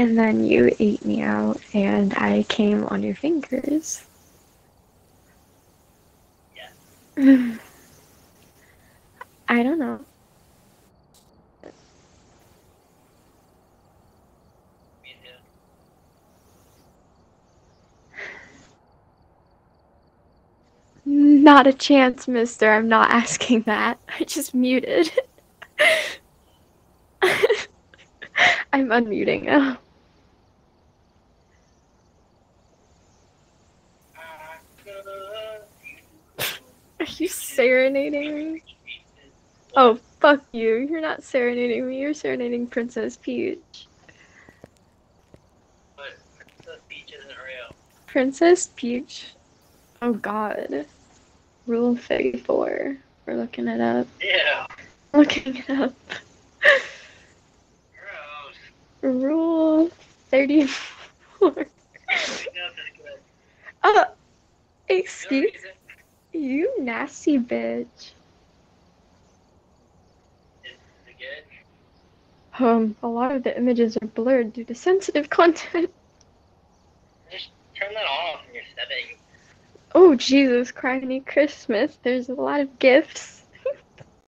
And then you ate me out, and I came on your fingers. Yeah. I don't know. Not a chance, mister. I'm not asking that. I just muted. I'm unmuting now. I could Are you serenading me? Oh, fuck you. You're not serenading me. You're serenading Princess Peach. But the speech isn't real. Princess Peach. Oh god. Rule 34. We're looking it up. Yeah. Looking it up. Gross. Rule 34. Oh, uh, No excuse reason. You, nasty bitch. Is it good? Um, a lot of the images are blurred due to sensitive content. Just turn that off in your settings. Oh, Jesus, criminy Christmas. There's a lot of gifts.